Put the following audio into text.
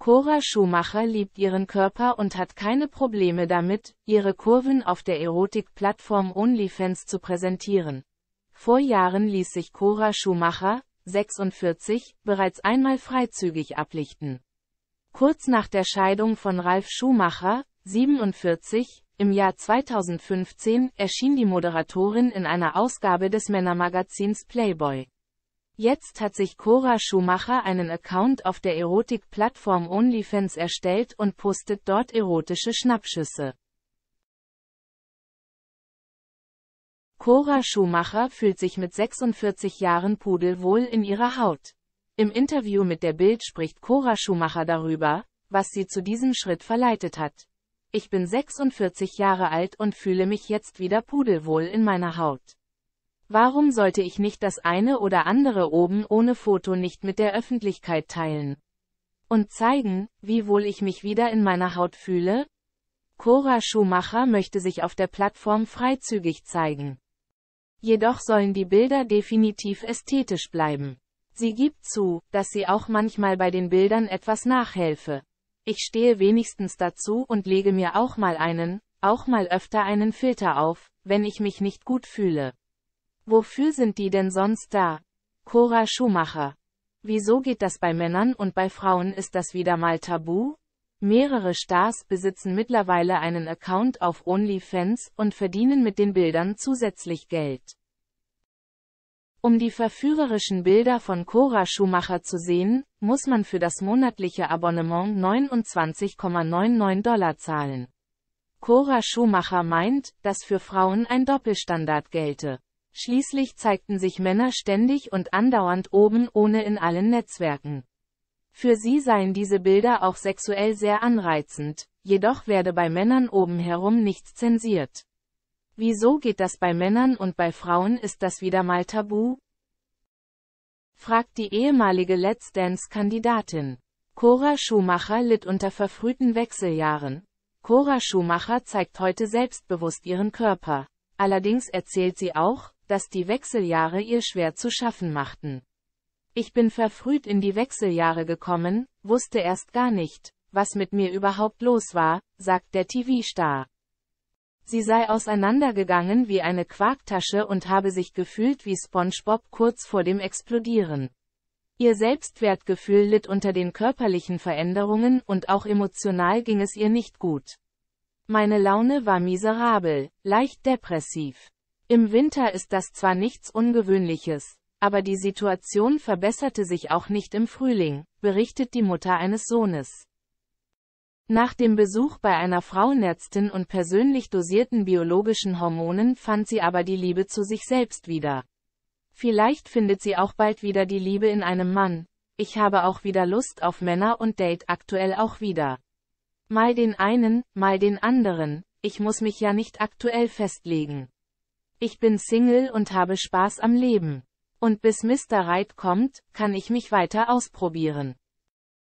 Cora Schumacher liebt ihren Körper und hat keine Probleme damit, ihre Kurven auf der Erotik-Plattform OnlyFans zu präsentieren. Vor Jahren ließ sich Cora Schumacher, 46, bereits einmal freizügig ablichten. Kurz nach der Scheidung von Ralf Schumacher, 47, im Jahr 2015 erschien die Moderatorin in einer Ausgabe des Männermagazins Playboy. Jetzt hat sich Cora Schumacher einen Account auf der Erotik-Plattform OnlyFans erstellt und postet dort erotische Schnappschüsse. Cora Schumacher fühlt sich mit 46 Jahren pudelwohl in ihrer Haut. Im Interview mit der Bild spricht Cora Schumacher darüber, was sie zu diesem Schritt verleitet hat. Ich bin 46 Jahre alt und fühle mich jetzt wieder pudelwohl in meiner Haut. Warum sollte ich nicht das eine oder andere oben ohne Foto nicht mit der Öffentlichkeit teilen? Und zeigen, wie wohl ich mich wieder in meiner Haut fühle? Cora Schumacher möchte sich auf der Plattform freizügig zeigen. Jedoch sollen die Bilder definitiv ästhetisch bleiben. Sie gibt zu, dass sie auch manchmal bei den Bildern etwas nachhelfe. Ich stehe wenigstens dazu und lege mir auch mal einen, auch mal öfter einen Filter auf, wenn ich mich nicht gut fühle. Wofür sind die denn sonst da? Cora Schumacher. Wieso geht das bei Männern und bei Frauen ist das wieder mal tabu? Mehrere Stars besitzen mittlerweile einen Account auf OnlyFans und verdienen mit den Bildern zusätzlich Geld. Um die verführerischen Bilder von Cora Schumacher zu sehen, muss man für das monatliche Abonnement 29,99 Dollar zahlen. Cora Schumacher meint, dass für Frauen ein Doppelstandard gelte. Schließlich zeigten sich Männer ständig und andauernd oben ohne in allen Netzwerken. Für sie seien diese Bilder auch sexuell sehr anreizend, jedoch werde bei Männern oben herum nichts zensiert. Wieso geht das bei Männern und bei Frauen ist das wieder mal tabu? fragt die ehemalige Let's Dance-Kandidatin. Cora Schumacher litt unter verfrühten Wechseljahren. Cora Schumacher zeigt heute selbstbewusst ihren Körper. Allerdings erzählt sie auch, dass die Wechseljahre ihr schwer zu schaffen machten. Ich bin verfrüht in die Wechseljahre gekommen, wusste erst gar nicht, was mit mir überhaupt los war, sagt der TV-Star. Sie sei auseinandergegangen wie eine Quarktasche und habe sich gefühlt wie SpongeBob kurz vor dem Explodieren. Ihr Selbstwertgefühl litt unter den körperlichen Veränderungen und auch emotional ging es ihr nicht gut. Meine Laune war miserabel, leicht depressiv. Im Winter ist das zwar nichts Ungewöhnliches, aber die Situation verbesserte sich auch nicht im Frühling, berichtet die Mutter eines Sohnes. Nach dem Besuch bei einer Frauenärztin und persönlich dosierten biologischen Hormonen fand sie aber die Liebe zu sich selbst wieder. Vielleicht findet sie auch bald wieder die Liebe in einem Mann. Ich habe auch wieder Lust auf Männer und Date aktuell auch wieder. Mal den einen, mal den anderen, ich muss mich ja nicht aktuell festlegen. Ich bin Single und habe Spaß am Leben. Und bis Mr. Right kommt, kann ich mich weiter ausprobieren.